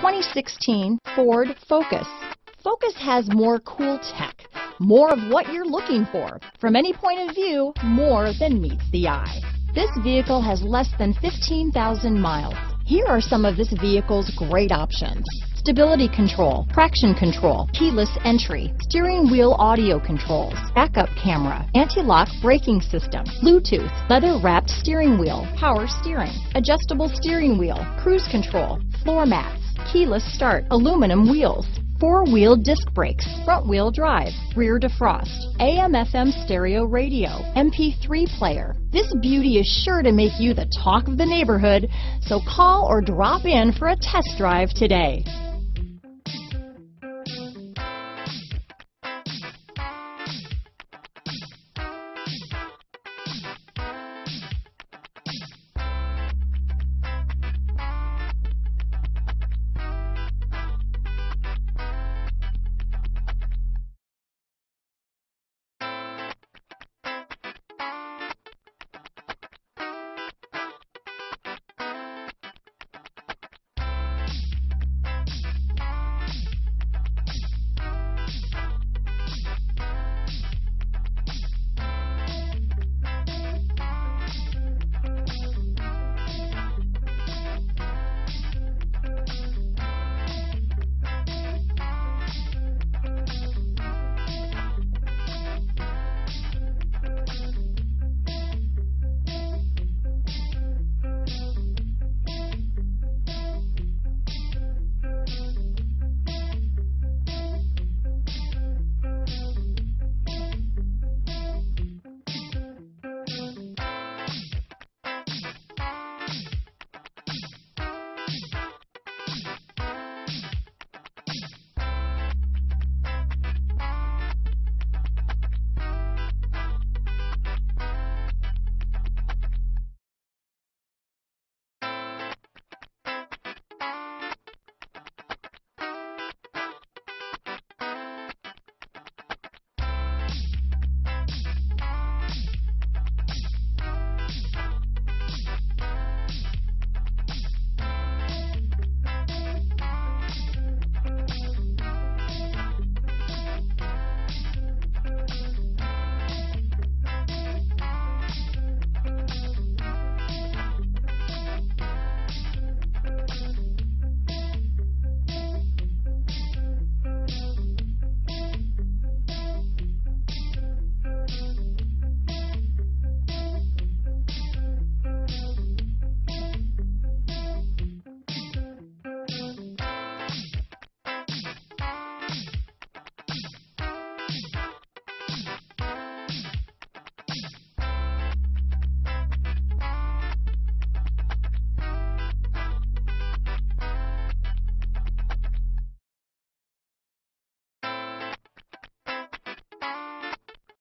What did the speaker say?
2016 Ford Focus. Focus has more cool tech, more of what you're looking for. From any point of view, more than meets the eye. This vehicle has less than 15,000 miles. Here are some of this vehicle's great options. Stability control, traction control, keyless entry, steering wheel audio controls, backup camera, anti-lock braking system, Bluetooth, leather wrapped steering wheel, power steering, adjustable steering wheel, cruise control, floor mats, keyless start, aluminum wheels, four-wheel disc brakes, front-wheel drive, rear defrost, AM-FM stereo radio, MP3 player. This beauty is sure to make you the talk of the neighborhood, so call or drop in for a test drive today.